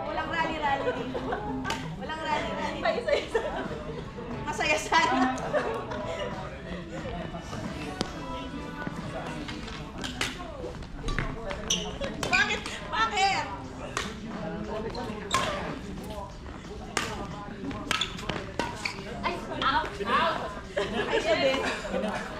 Walang rally-rally dito. Walang rally-rally. Paisa-isa. Masaya sana. Bakit? Bakit? Ay, out! Out! Ay, siya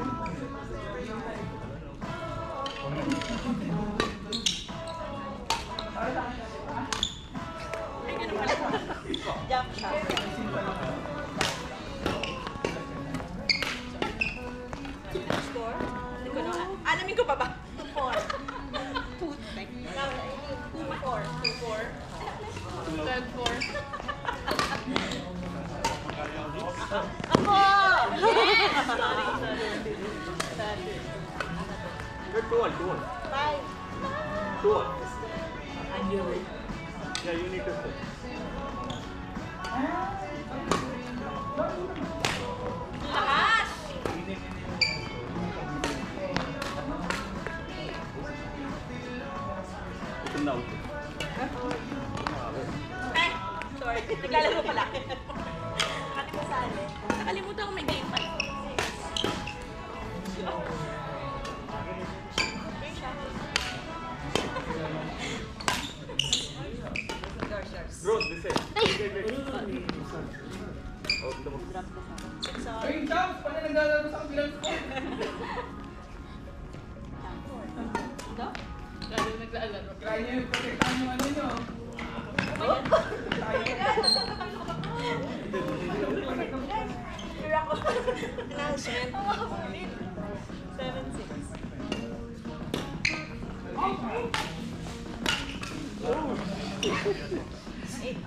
vote for. Good one, good one. Bye. Good one. And you. Yeah, you need to sit. Lakas! Naglalaro pala. Ate ko sali. Nakalimutan ko may game pala. Bro, this way. Oh, ito mo. Sorry. Ay, Champs! Paano naglalaro sa kabilang score? Ito? Lalo naglalaro. Nyo yung protektahan yung ano nyo. Sure Announcement. Seven, six. Eight.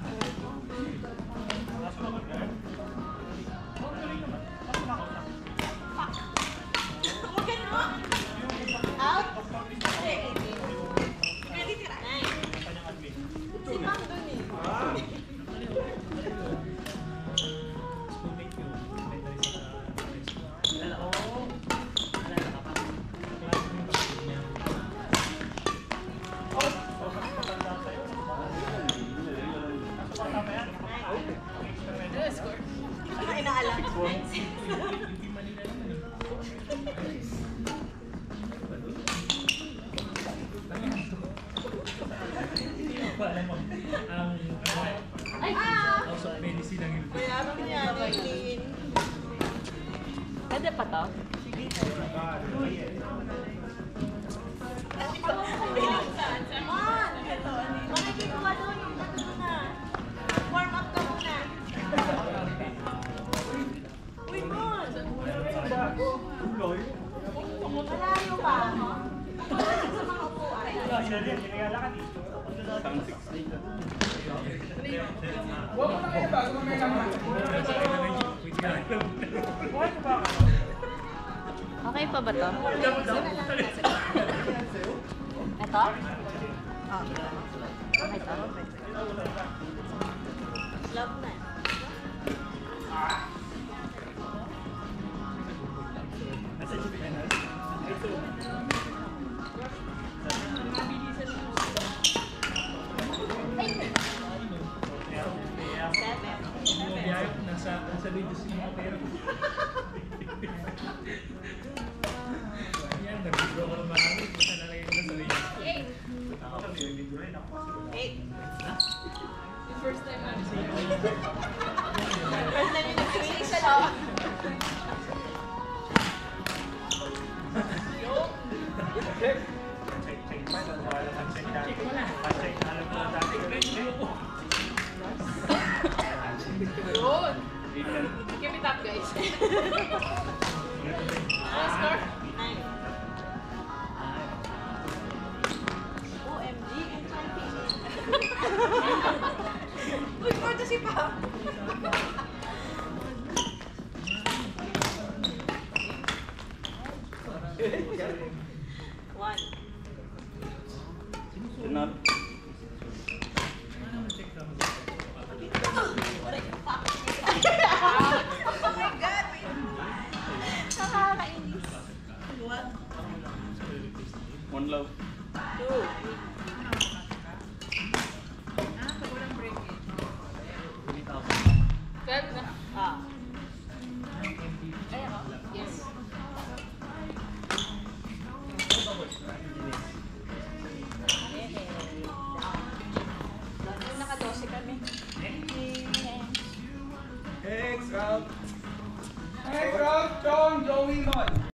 Ay! Mayaman niya, Eileen. Pwede pa to? Man! Huwag mo na kayo bago mamaya naman. Okay pa ba to? Ito? Okay to? Love na. Eight. Yun. Keep it up, guys. Score? OMG, to si Pam. One.